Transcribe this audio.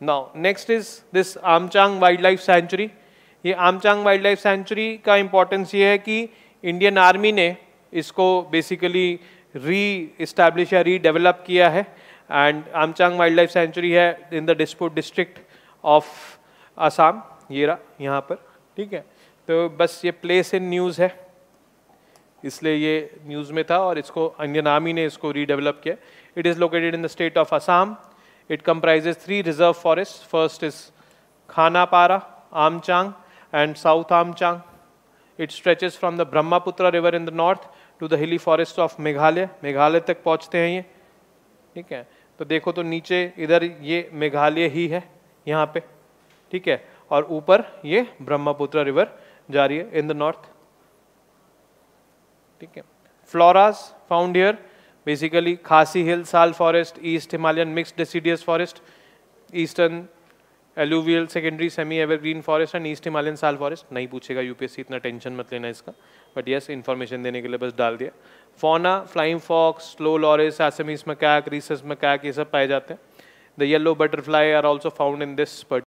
Now next is this Amchang wildlife sanctuary ये Amchang wild life sanctuary का importance ये है कि इंडियन आर्मी ने इसको बेसिकली री इस्टेब्लिश या रीडेवलप किया है. And Amchang wild life sanctuary है in the dispute district of Assam ये रहा, यहाँ पर, ठीक है? तो बस ये प्लेस इन न्यूज़ है. इसलिए ये न्यूज़ में था और इसको इंडियन आर्मी ने इसको रीडेवलप किया. It is located in the state of Assam it comprises three reserve forest first is Khanapara Amchang and south Amchang it stretches from the Brahmaputra river in the north to the hilly forest of Meghalaya Meghalaya तक पहुँचते हैं ये। ठीक है? तो देखो तो नीचे, इधर ये मेघालय ही है, यहाँ पे। ठीक है? और ऊपर ये ब्रह्मपुत्र रिवर जा रही है इन द नॉर्थ ठीक है? Floras found here basically Khasi hill sal forest east Himalayan mix deciduous forest eastern alluvial secondary semi evergreen forest and east Himalayan sal forest नहीं पूछेगा यूपीएससी इतना टेंशन मत लेना इसका। बट यस इन्फॉर्मेशन देने के लिए बस डाल दिया। Fauna flying fox slow loris Assamese macaque rhesus macaque ये सब पाए जाते हैं। The yellow butterfly are also found in this